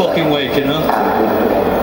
fucking week, you know?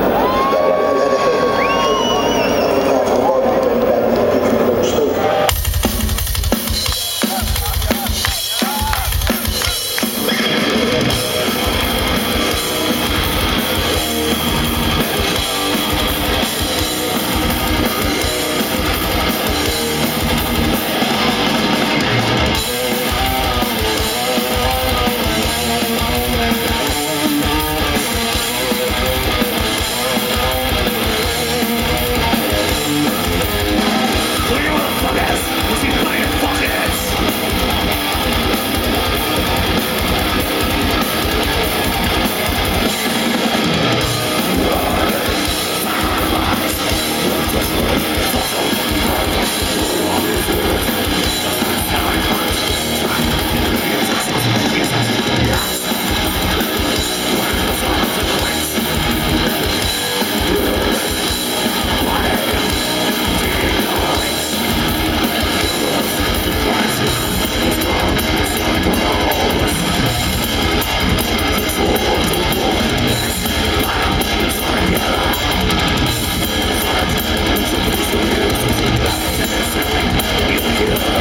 Yeah.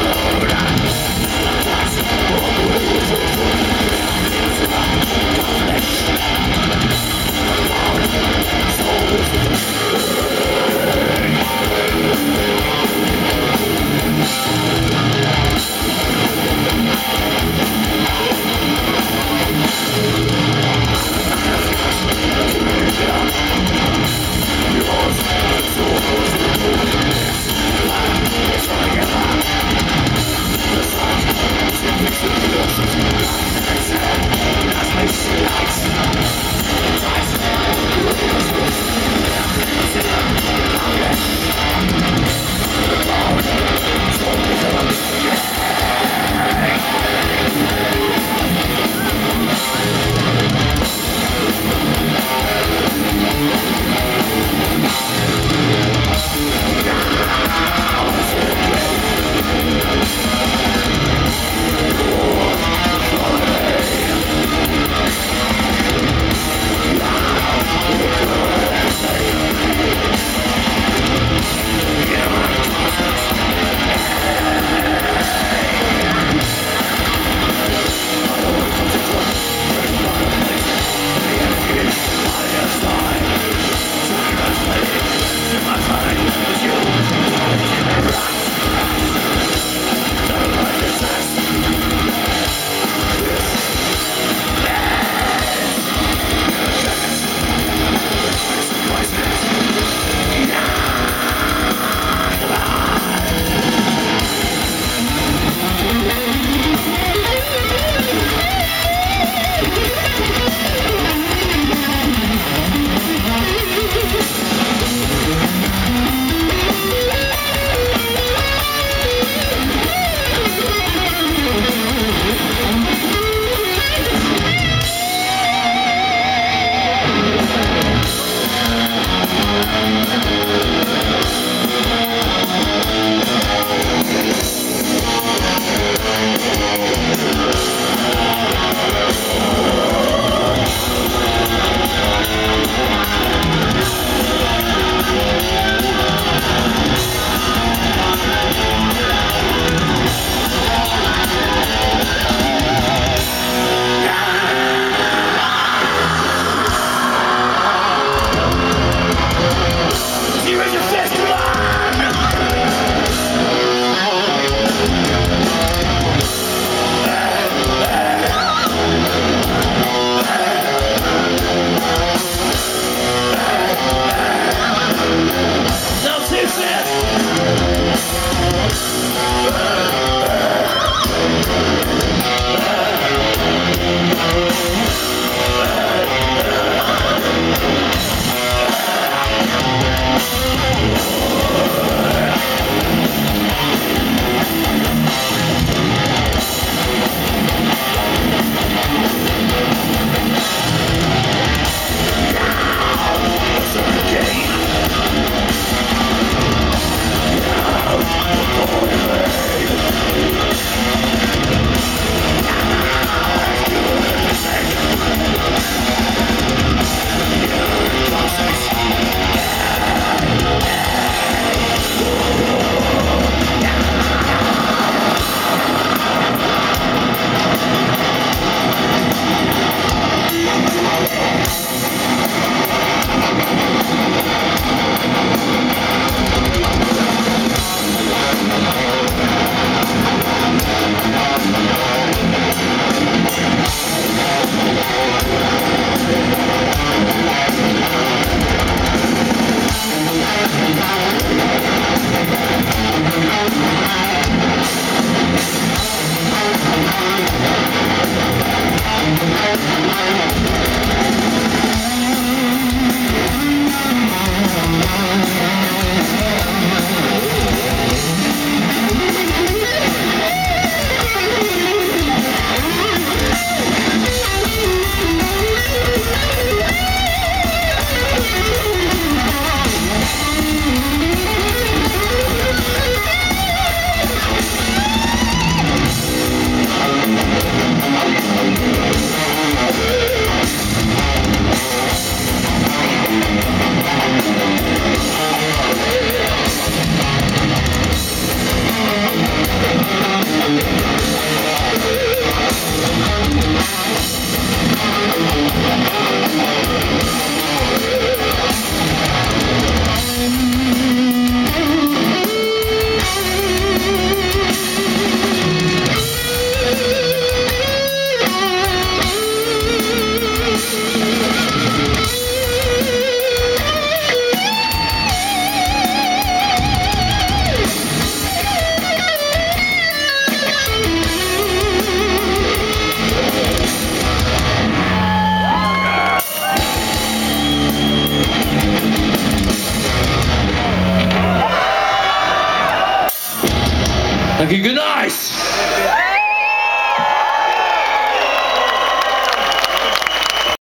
Good night!